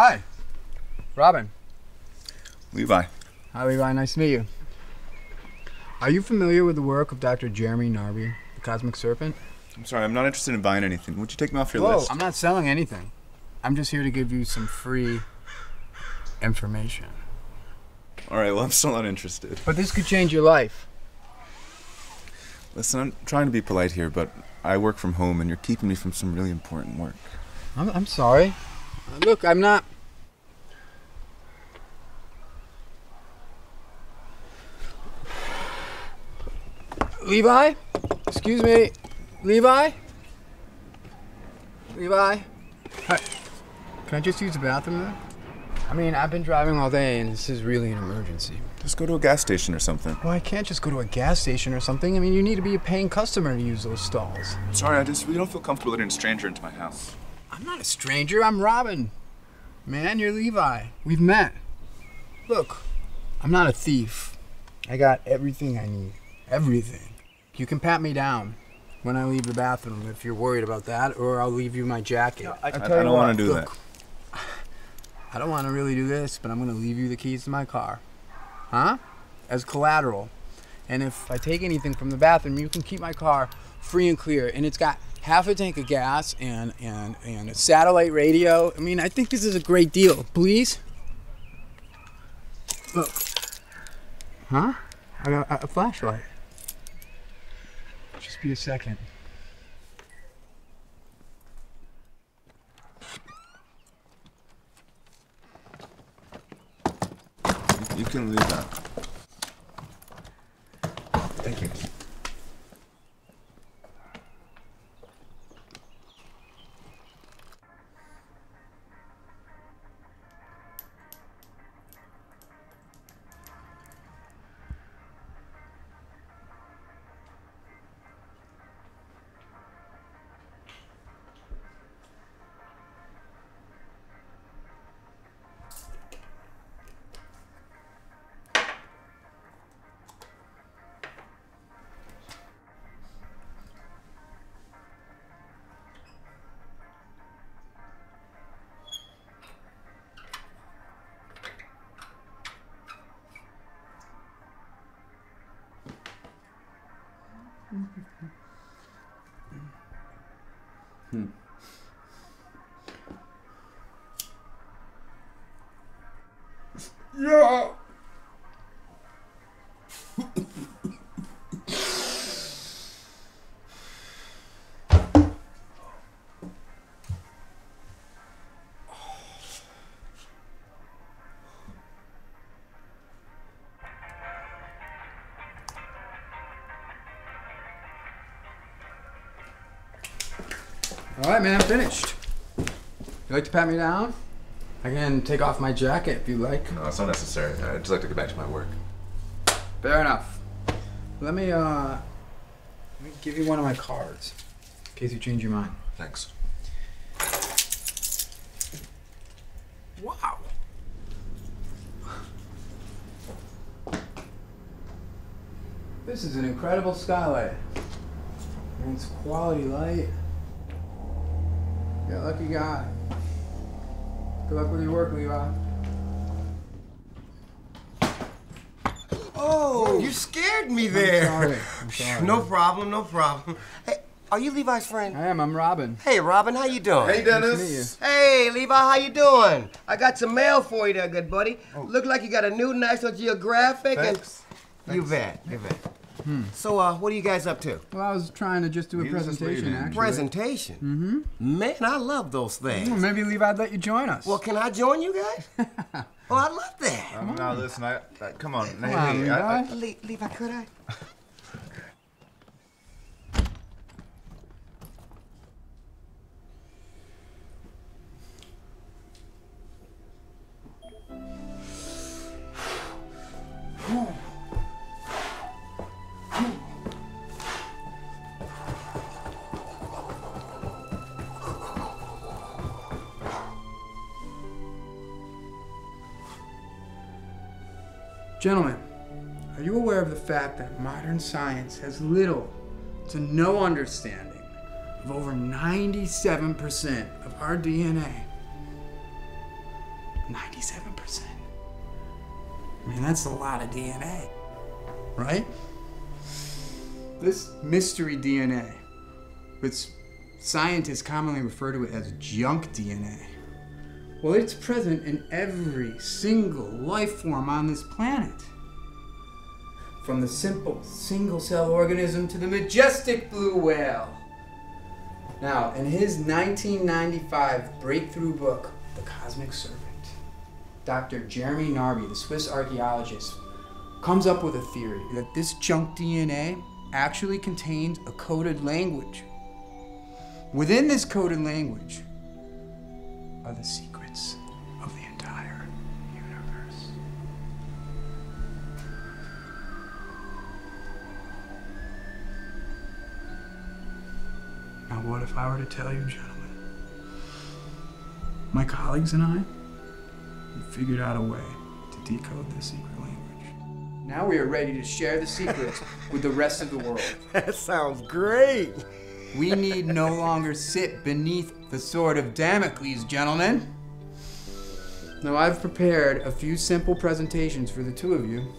Hi. Robin. Levi. Hi, Levi. Nice to meet you. Are you familiar with the work of Dr. Jeremy Narby, the Cosmic Serpent? I'm sorry, I'm not interested in buying anything. Would you take me off your Whoa, list? I'm not selling anything. I'm just here to give you some free information. All right, well, I'm still not interested. But this could change your life. Listen, I'm trying to be polite here, but I work from home and you're keeping me from some really important work. I'm, I'm sorry. Uh, Look, I'm not. Levi? Excuse me. Levi? Levi? Hi. Can I just use the bathroom there? I mean, I've been driving all day and this is really an emergency. Just go to a gas station or something. Well, I can't just go to a gas station or something. I mean, you need to be a paying customer to use those stalls. Sorry, I just really don't feel comfortable letting a stranger into my house. I'm not a stranger. I'm Robin. Man, you're Levi. We've met. Look, I'm not a thief. I got everything I need. Everything. You can pat me down when I leave the bathroom if you're worried about that, or I'll leave you my jacket. I, I'll I don't what, want to do look, I don't want to really do this, but I'm going to leave you the keys to my car. Huh? As collateral. And if I take anything from the bathroom, you can keep my car free and clear. And it's got half a tank of gas and, and, and a satellite radio. I mean, I think this is a great deal. Please? Look. Huh? I got a, a flashlight. Just be a second. You can leave that. Yeah. All right, man, I'm finished. You like to pat me down? I can take off my jacket if you like. No, it's not necessary. I'd just like to get back to my work. Fair enough. Let me uh let me give you one of my cards in case you change your mind. Thanks. Wow. This is an incredible skylight. It's quality light. You're lucky guy. Good luck with your work, Levi. Oh, you scared me there. sorry. I'm sorry. No problem, no problem. Hey, are you Levi's friend? I am. I'm Robin. Hey, Robin, how you doing? Hey, Nice to meet you. Dennis. Hey, Levi, how you doing? I got some mail for you there, good buddy. Oh. Look like you got a new National Geographic. Thanks. And you bet, you bet. So, uh, what are you guys up to? Well, I was trying to just do a He was just presentation, actually. Presentation. Mm-hmm. Man, I love those Well, things. maybe Levi'd let you join us. Well, can I join you guys? oh, I love that. Um, now listen, I, I come on. Hey, on, hey, I, I, Levi. Le- Levi, could I? Gentlemen, are you aware of the fact that modern science has little to no understanding of over 97% of our DNA? 97%. I mean, that's a lot of DNA, right? This mystery DNA, which scientists commonly refer to it as junk DNA, well, it's present in every single life form on this planet. From the simple single cell organism to the majestic blue whale. Now, in his 1995 breakthrough book, The Cosmic Serpent, Dr. Jeremy Narby, the Swiss archaeologist, comes up with a theory that this junk DNA actually contains a coded language. Within this coded language are the secrets Now, what if I were to tell you, gentlemen? My colleagues and I we figured out a way to decode this secret language. Now we are ready to share the secrets with the rest of the world. That sounds great. We need no longer sit beneath the sword of Damocles, gentlemen. Now I've prepared a few simple presentations for the two of you.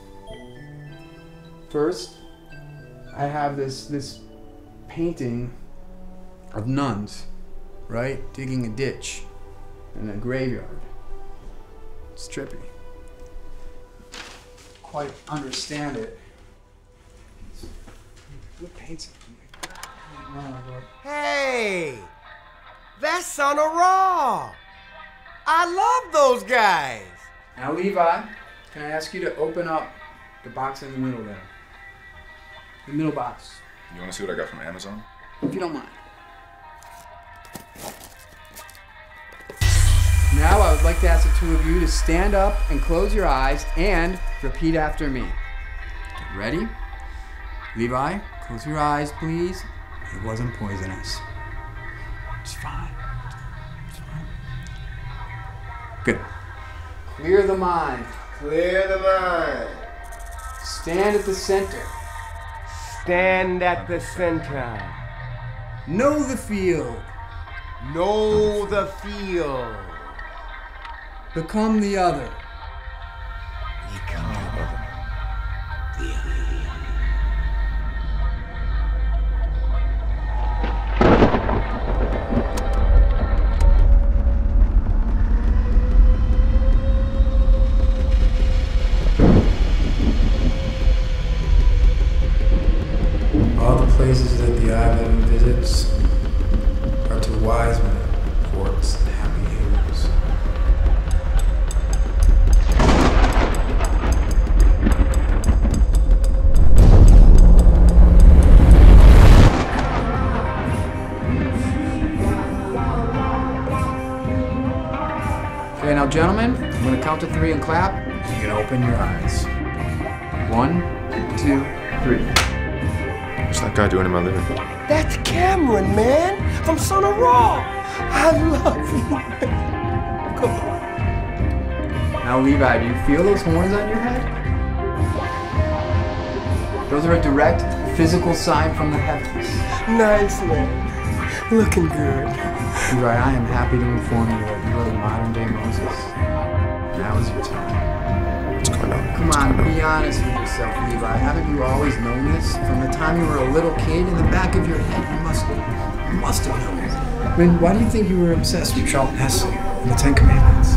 First, I have this this painting of nuns, right, digging a ditch in a graveyard. It's trippy. Quite understand it. Who paints it? Hey, that's Sun Araw. I love those guys. Now, Levi, can I ask you to open up the box in the middle there? The middle box, You want to see what I got from Amazon? if you don't mind. Now, I would like to ask the two of you to stand up and close your eyes and repeat after me. Ready? Levi, close your eyes, please. It wasn't poisonous. It's fine. It's fine. Good. Clear the mind. Clear the mind. Stand at the center. Stand at the center. Know the field. Know the field. Become the other. Become the other. All the places that the island visits are to wise men, courts, and count to three and clap. You can open your eyes. One, two, three. What's that guy doing in my living room? That's Cameron, man, from Sun Araw. I love you. Come on. Now, Levi, do you feel those horns on your head? Those are a direct physical sign from the heavens. Nice, man. Looking good. Levi, I am happy to inform you that you are the modern day Moses. Now is your time. What's going on? Come What's on, be honest with yourself, Levi. Haven't you always known this? From the time you were a little kid, in the back of your head, you must have, you must have known it. I mean, why do you think you were obsessed with Charlton Heston and the Ten Commandments?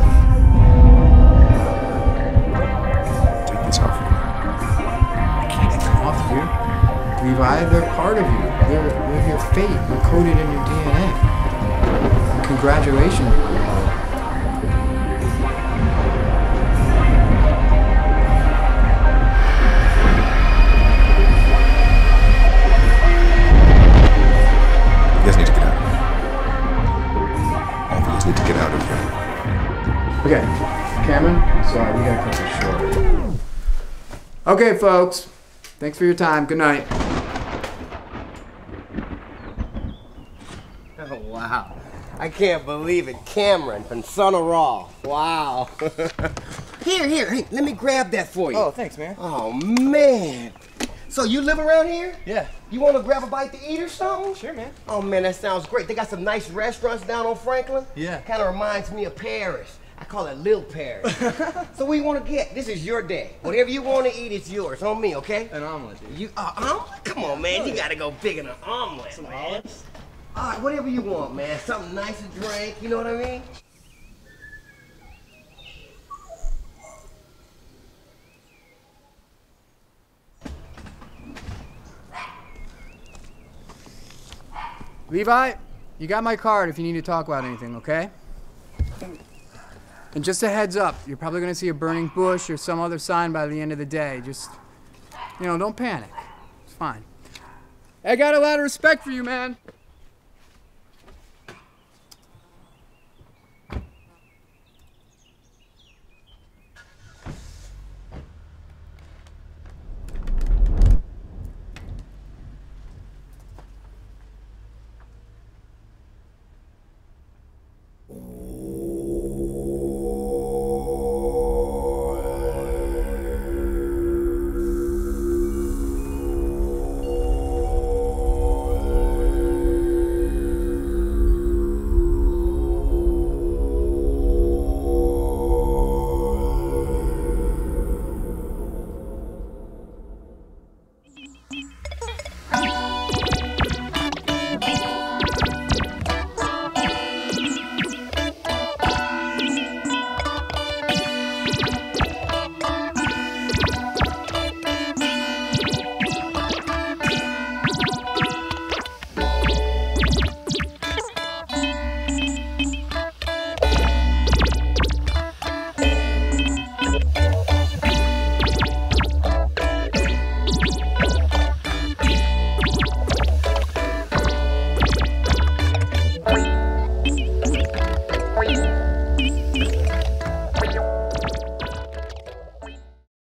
Take this off. Of you. I can't get them off of you. Levi, they're part of you. They're, they're your fate. They're coded in your DNA. Congratulations. Okay, Cameron, sorry, we gotta cut this short. Okay, folks, thanks for your time. Good night. Oh, wow. I can't believe it. Cameron from Sun Araw. Wow. here, here, hey, let me grab that for you. Oh, thanks, man. Oh, man. So you live around here? Yeah. You want to grab a bite to eat or something? Sure, man. Oh, man, that sounds great. They got some nice restaurants down on Franklin. Yeah. Kind of reminds me of Paris. I call it Lil Paris. so what you want to get? This is your day. Whatever you want to eat, it's yours. On me, okay? An omelet, dude. You uh, omelet? Come on, man. You gotta go big in an omelet, Some man. olives? All right, whatever you want, man. Something nice to drink. You know what I mean? Levi, you got my card if you need to talk about anything, okay? And just a heads up, you're probably gonna see a burning bush or some other sign by the end of the day. Just, you know, don't panic. It's fine. I got a lot of respect for you, man.